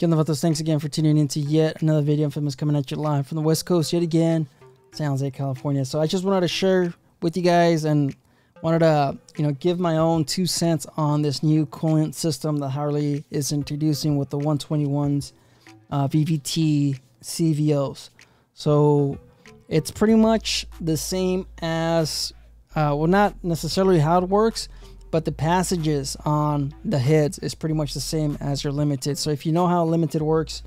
Gilden Vatos, thanks again for tuning in to yet another video. Infamous coming at you live from the West Coast yet again, San Jose, California. So I just wanted to share with you guys and wanted to you know give my own two cents on this new coolant system that Harley is introducing with the 121s uh, VVT CVOs. So it's pretty much the same as uh, well, not necessarily how it works, but the passages on the heads is pretty much the same as your limited. So if you know how limited works,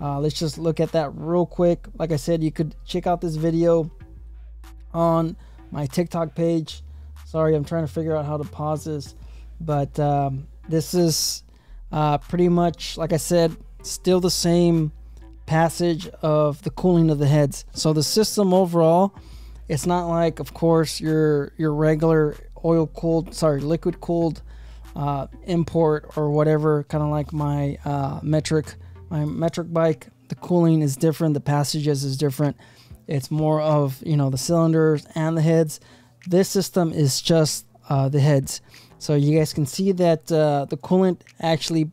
uh, let's just look at that real quick. Like I said, you could check out this video on my TikTok page. Sorry, I'm trying to figure out how to pause this, but um, this is uh, pretty much, like I said, still the same passage of the cooling of the heads. So the system overall, it's not like, of course, your your regular oil cooled, sorry, liquid cooled uh, import or whatever, kind of like my uh, metric, my metric bike. The cooling is different, the passages is different. It's more of you know the cylinders and the heads. This system is just uh, the heads. So you guys can see that uh, the coolant actually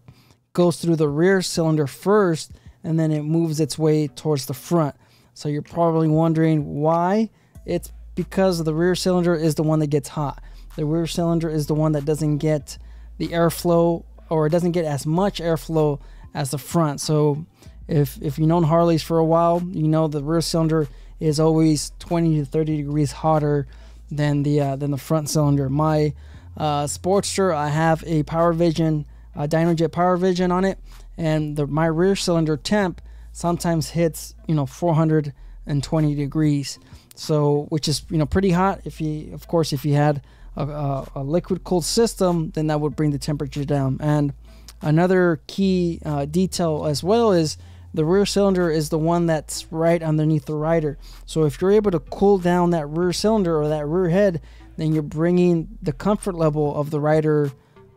goes through the rear cylinder first and then it moves its way towards the front. So you're probably wondering why. It's because the rear cylinder is the one that gets hot. The rear cylinder is the one that doesn't get the airflow or it doesn't get as much airflow as the front. So if if you've known Harleys for a while, you know the rear cylinder is always 20 to 30 degrees hotter than the uh, than the front cylinder. My uh, Sportster, I have a Power Vision, uh, Dynojet Power Vision on it, and the, my rear cylinder temp sometimes hits you know 420 degrees. So which is you know pretty hot. If you of course if you had a, a, a liquid cooled system, then that would bring the temperature down. And another key uh, detail as well is the rear cylinder is the one that's right underneath the rider. So if you're able to cool down that rear cylinder or that rear head, then you're bringing the comfort level of the rider.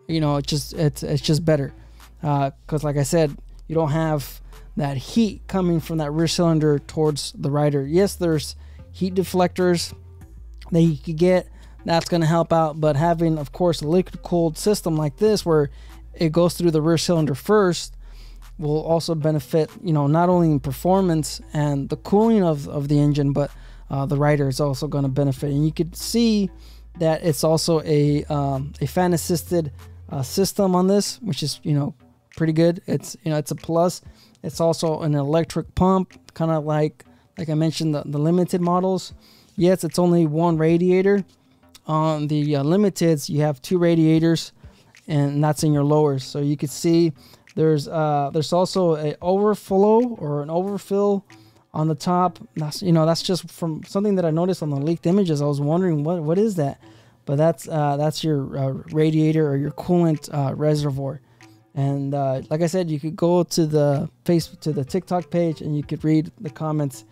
You know, it's just it's it's just better because, uh, like I said, you don't have that heat coming from that rear cylinder towards the rider. Yes, there's heat deflectors that you could get that's going to help out. But having, of course, a liquid cooled system like this, where it goes through the rear cylinder first, will also benefit, you know, not only in performance and the cooling of, of the engine, but uh, the rider is also going to benefit. And you could see that it's also a um, a fan assisted uh, system on this, which is you know pretty good. It's you know it's a plus. It's also an electric pump, kind of like like I mentioned the, the limited models. Yes, it's only one radiator, on the uh, limiteds, you have two radiators, and that's in your lowers. So you can see there's uh, there's also a overflow or an overfill on the top. That's you know that's just from something that I noticed on the leaked images. I was wondering what what is that, but that's uh, that's your uh, radiator or your coolant uh, reservoir. And uh, like I said, you could go to the face to the TikTok page and you could read the comments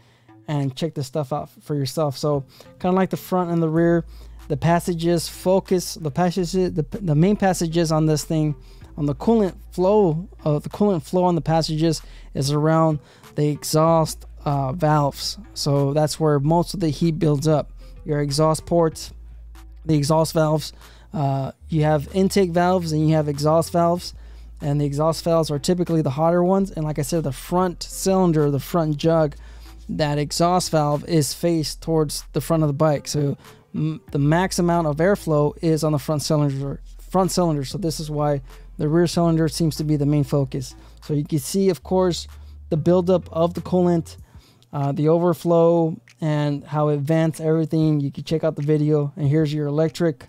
and check the stuff out for yourself. So kind of like the front and the rear the passages focus the passages the, the main passages on this thing on the coolant flow uh, the coolant flow on the passages is around the exhaust uh, valves. So that's where most of the heat builds up. Your exhaust ports the exhaust valves uh, you have intake valves and you have exhaust valves and the exhaust valves are typically the hotter ones. And like i said the front cylinder the front jug that exhaust valve is faced towards the front of the bike. So the max amount of airflow is on the front cylinder front cylinder. So this is why the rear cylinder seems to be the main focus. So you can see of course the buildup of the coolant uh, the overflow and how it vents everything. You can check out the video. And here's your electric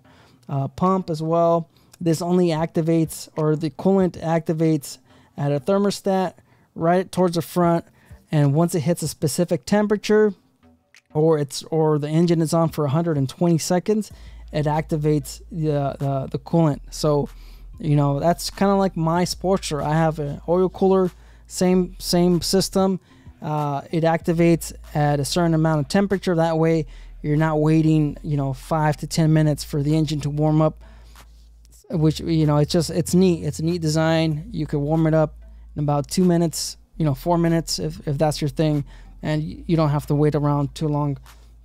uh, pump as well this only activates or the coolant activates at a thermostat right towards the front and once it hits a specific temperature or it's or the engine is on for 120 seconds, it activates the the, the coolant. So, you know that's kind of like my Sportster. I have an oil cooler, same same system. Uh, it activates at a certain amount of temperature. That way, you're not waiting, you know, five to ten minutes for the engine to warm up. Which you know, it's just it's neat. It's a neat design. You can warm it up in about two minutes, you know, four minutes if if that's your thing and you don't have to wait around too long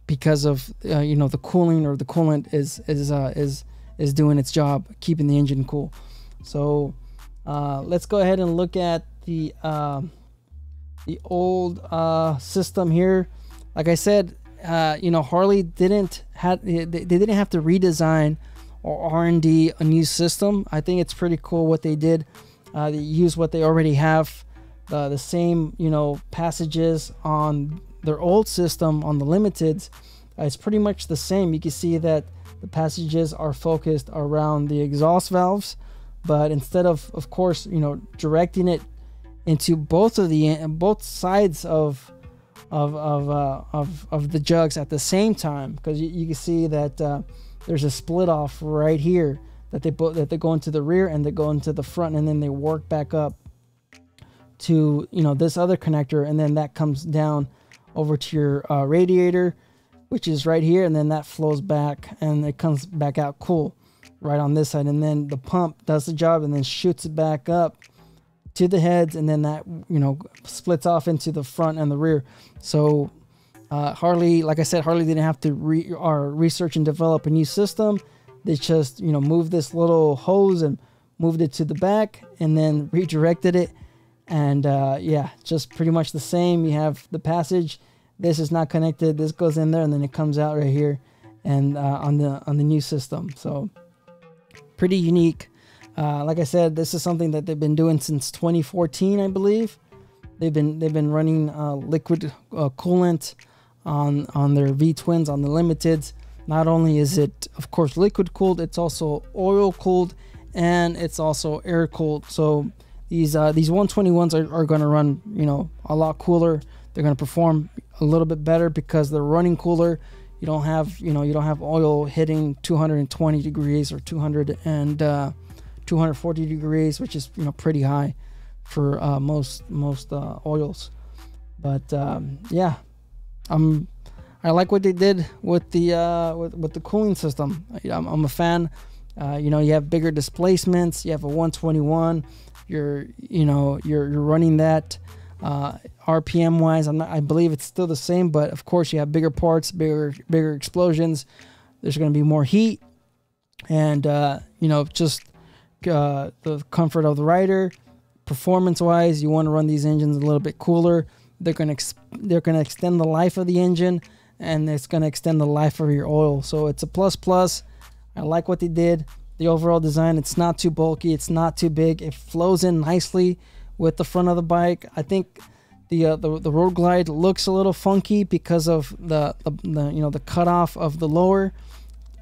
because of uh, you know the cooling or the coolant is is uh, is is doing its job keeping the engine cool so uh, let's go ahead and look at the uh, the old uh, system here. Like I said, uh, you know Harley didn't had they, they didn't have to redesign or R&D a new system. I think it's pretty cool what they did. Uh, they use what they already have, uh, the same you know passages on their old system on the limited. Uh, it's pretty much the same. You can see that the passages are focused around the exhaust valves, but instead of of course you know directing it into both of the both sides of of of uh, of, of the jugs at the same time because you, you can see that uh, there's a split off right here that they put that they go into the rear and they go into the front and then they work back up to you know this other connector and then that comes down over to your uh, radiator which is right here and then that flows back and it comes back out cool right on this side. And then the pump does the job and then shoots it back up to the heads and then that you know splits off into the front and the rear. So uh, Harley, like I said, Harley didn't have to re- or research and develop a new system. They just, you know, moved this little hose and moved it to the back and then redirected it. And uh, yeah, just pretty much the same. You have the passage. This is not connected. This goes in there and then it comes out right here and uh, on the on the new system. So pretty unique. Uh, like I said, this is something that they've been doing since 2014, I believe. They've been they've been running uh, liquid uh, coolant on on their V twins on the limiteds. Not only is it of course liquid cooled, it's also oil cooled and it's also air cooled. So these uh, these 121s are, are going to run you know a lot cooler. They're going to perform a little bit better because they're running cooler. You don't have you know you don't have oil hitting 220 degrees or 200 and uh, 240 degrees, which is you know pretty high for uh, most most uh, oils. But um, yeah, I'm I like what they did with the uh, with with the cooling system. I'm, I'm a fan. Uh, you know, you have bigger displacements. You have a 121. You're you know you're you're running that uh, RPM wise. I'm not, I believe it's still the same, but of course you have bigger parts, bigger bigger explosions. There's going to be more heat, and uh, you know just uh, the comfort of the rider. Performance wise, you want to run these engines a little bit cooler. They're gonna ex- they're gonna extend the life of the engine, and it's gonna extend the life of your oil. So it's a plus plus. I like what they did. The overall design, it's not too bulky, it's not too big. It flows in nicely with the front of the bike. I think the uh, the, the road glide looks a little funky because of the, the, the you know the cutoff of the lower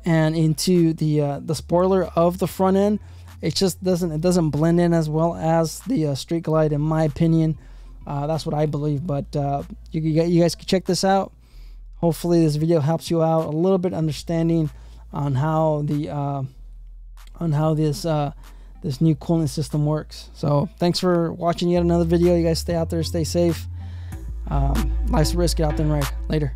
and into the uh, the spoiler of the front end. It just doesn't it doesn't blend in as well as the uh, street glide in my opinion. Uh, that's what I believe. But uh, you, you guys can check this out. Hopefully, this video helps you out a little bit understanding on how the uh, on how this uh, this new cooling system works. So thanks for watching yet another video. You guys stay out there, stay safe. Um, life's a risk. Get out there and ride. Later.